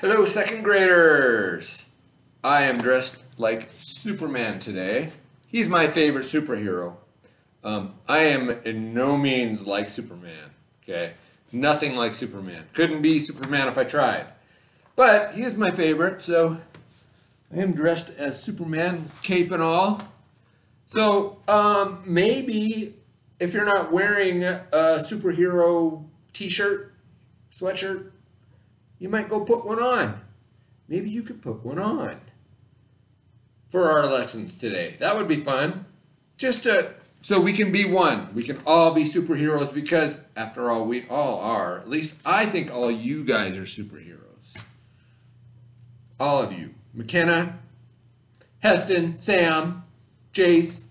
Hello, second graders. I am dressed like Superman today. He's my favorite superhero. Um, I am in no means like Superman. Okay, nothing like Superman. Couldn't be Superman if I tried. But he is my favorite, so I am dressed as Superman, cape and all. So um, maybe if you're not wearing a superhero T-shirt, sweatshirt, you might go put one on. Maybe you could put one on for our lessons today. That would be fun. Just to, so we can be one. We can all be superheroes because, after all, we all are. At least I think all you guys are superheroes. All of you. McKenna, Heston, Sam, Jace,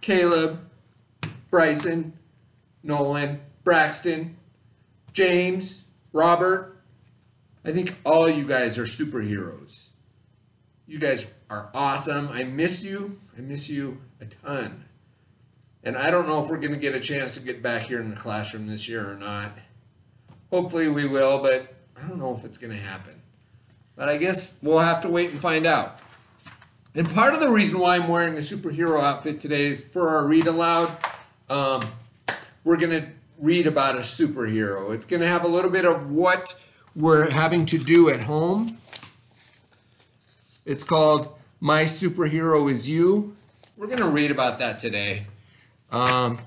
Caleb, Bryson, Nolan, Braxton, James, Robert. I think all you guys are superheroes. You guys are awesome. I miss you. I miss you a ton. And I don't know if we're going to get a chance to get back here in the classroom this year or not. Hopefully we will, but I don't know if it's going to happen. But I guess we'll have to wait and find out. And part of the reason why I'm wearing a superhero outfit today is for our read aloud. Um, we're going to read about a superhero. It's going to have a little bit of what we're having to do at home. It's called My Superhero Is You. We're going to read about that today. Um,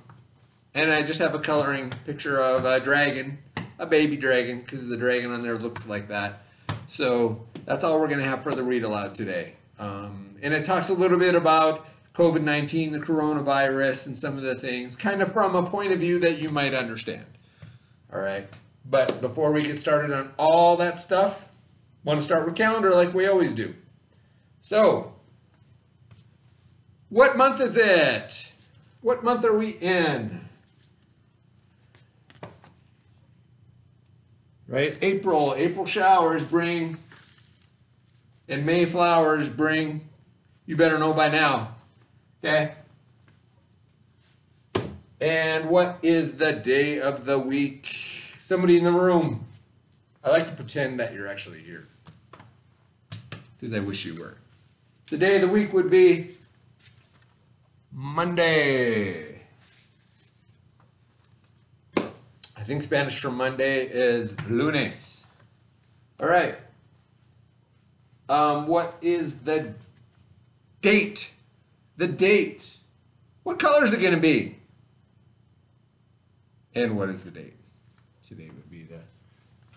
and I just have a coloring picture of a dragon, a baby dragon, because the dragon on there looks like that. So that's all we're going to have for the read aloud today. Um, and it talks a little bit about COVID 19, the coronavirus, and some of the things, kind of from a point of view that you might understand. All right. But before we get started on all that stuff, want to start with calendar like we always do. So, what month is it? What month are we in? Right? April. April showers bring, and May flowers bring, you better know by now. Okay? And what is the day of the week? Somebody in the room. I like to pretend that you're actually here. Because I wish you were. The day of the week would be Monday. I think Spanish for Monday is lunes. All right. Um, what is the date? The date. What color is it going to be? And what is the date? Today would be the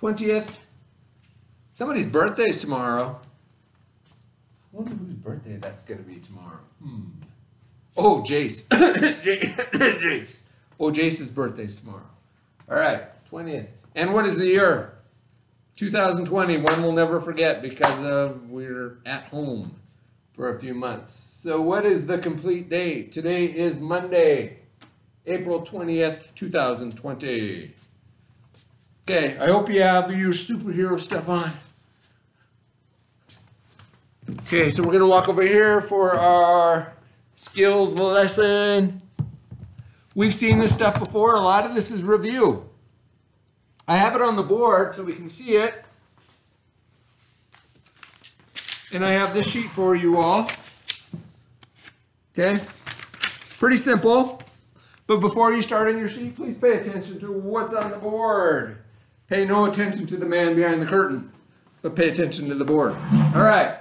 20th. Somebody's birthday is tomorrow. I wonder whose birthday that's going to be tomorrow. Hmm. Oh, Jace. Jace. Oh, Jace's birthday's tomorrow. All right, 20th. And what is the year? 2020. One we'll never forget because of we're at home for a few months. So what is the complete date? Today is Monday, April 20th, 2020. Okay, I hope you have your superhero stuff on. Okay, so we're going to walk over here for our skills lesson. We've seen this stuff before. A lot of this is review. I have it on the board so we can see it. And I have this sheet for you all. Okay? Pretty simple. But before you start on your sheet, please pay attention to what's on the board. Pay no attention to the man behind the curtain, but pay attention to the board. All right.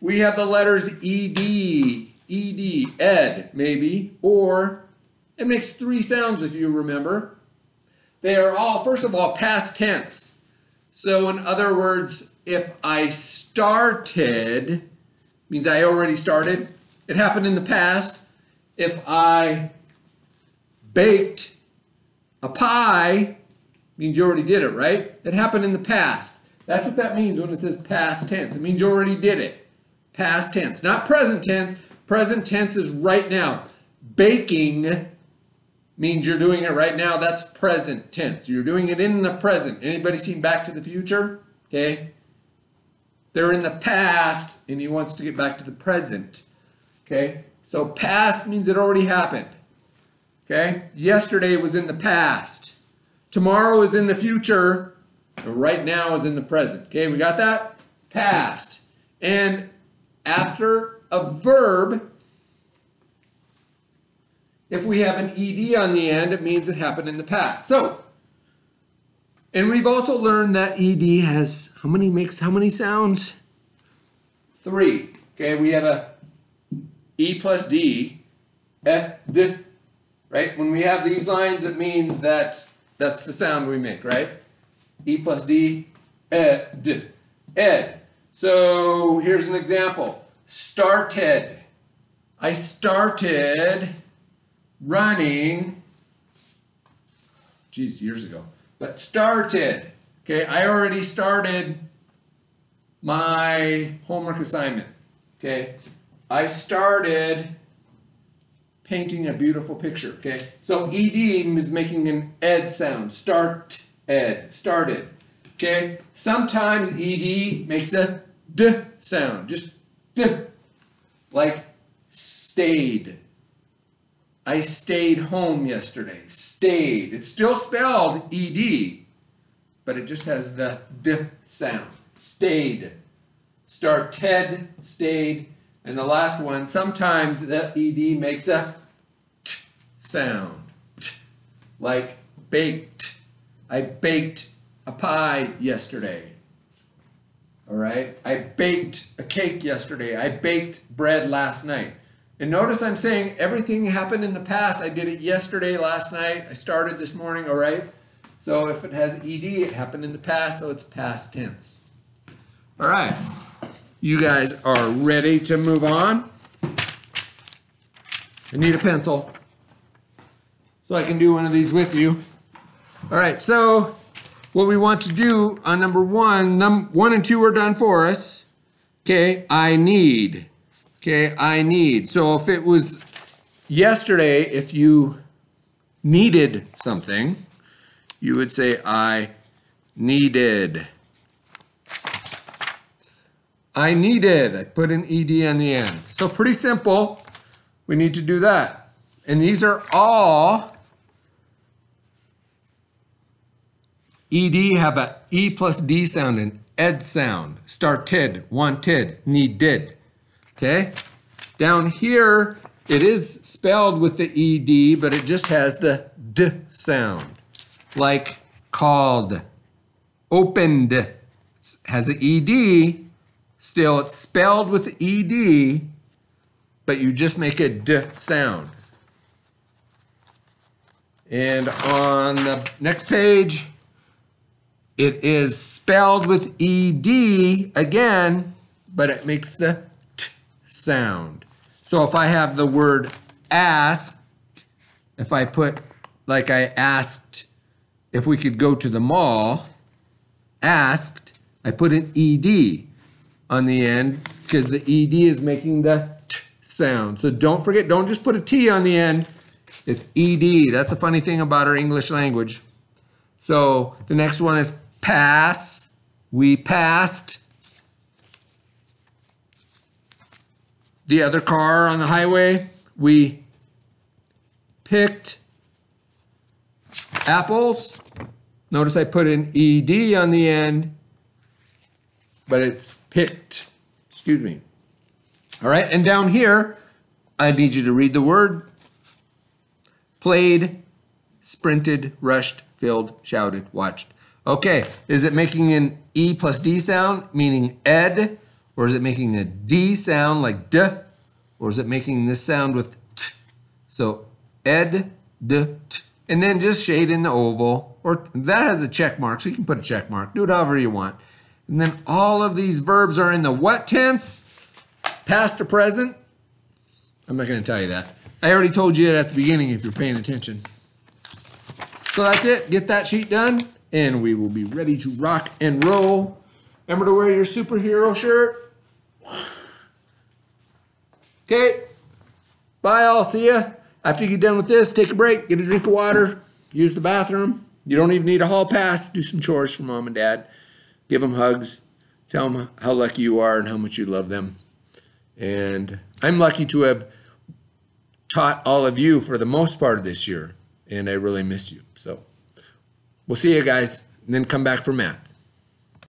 We have the letters ED, ED, ed, maybe, or it makes three sounds if you remember. They are all, first of all, past tense. So in other words, if I started, means I already started. It happened in the past. If I baked a pie, means you already did it, right? It happened in the past. That's what that means when it says past tense. It means you already did it. Past tense, not present tense. Present tense is right now. Baking means you're doing it right now. That's present tense. You're doing it in the present. Anybody seen Back to the Future? Okay. They're in the past and he wants to get back to the present. Okay. So past means it already happened. Okay. Yesterday was in the past. Tomorrow is in the future. And right now is in the present. Okay, we got that? Past. And after a verb, if we have an ed on the end, it means it happened in the past. So, and we've also learned that ed has how many makes how many sounds? Three. Okay, we have a e plus d, eh, d, right? When we have these lines, it means that that's the sound we make, right? E plus D, ed, ed. So here's an example. Started. I started running, geez, years ago, but started. Okay, I already started my homework assignment. Okay, I started painting a beautiful picture. Okay, so ed is making an ed sound. Start ed, started. Okay, sometimes ed makes a d sound, just d, like stayed. I stayed home yesterday. Stayed. It's still spelled ed, but it just has the d sound. Stayed. Started, stayed, and the last one, sometimes the ed makes a sound. Like baked. I baked a pie yesterday. All right? I baked a cake yesterday. I baked bread last night. And notice I'm saying everything happened in the past. I did it yesterday, last night. I started this morning, all right? So if it has ed, it happened in the past, so it's past tense. All right. You guys are ready to move on? I need a pencil so I can do one of these with you. All right, so what we want to do on number one, num one and two are done for us. Okay, I need. Okay, I need. So if it was yesterday, if you needed something, you would say I needed. I needed. I put an ed on the end. So pretty simple. We need to do that. And these are all ED have a E plus D sound and ed sound. Started, wanted, needed. Okay? Down here, it is spelled with the ED, but it just has the D sound. Like called, opened, it has an ED. Still, it's spelled with ED, but you just make a D sound. And on the next page, it is spelled with ED again, but it makes the T sound. So if I have the word ask, if I put, like I asked if we could go to the mall, asked, I put an ED on the end because the ED is making the T sound. So don't forget, don't just put a T on the end. It's ED. That's a funny thing about our English language. So the next one is pass. We passed the other car on the highway. We picked apples. Notice I put an ED on the end, but it's picked. Excuse me. All right, and down here, I need you to read the word. Played, sprinted, rushed, filled, shouted, watched. Okay, is it making an E plus D sound, meaning ed? Or is it making a D sound like D? Or is it making this sound with T? So ed, D, T. And then just shade in the oval. Or that has a check mark, so you can put a check mark. Do it however you want. And then all of these verbs are in the what tense? Past or present? I'm not going to tell you that. I already told you that at the beginning if you're paying attention. So that's it. Get that sheet done and we will be ready to rock and roll. Remember to wear your superhero shirt. Okay. Bye, I'll see ya. After you get done with this, take a break, get a drink of water, use the bathroom. You don't even need a hall pass. Do some chores for mom and dad. Give them hugs. Tell them how lucky you are and how much you love them. And I'm lucky to have taught all of you for the most part of this year, and I really miss you. So. We'll see you guys. and then come back for math.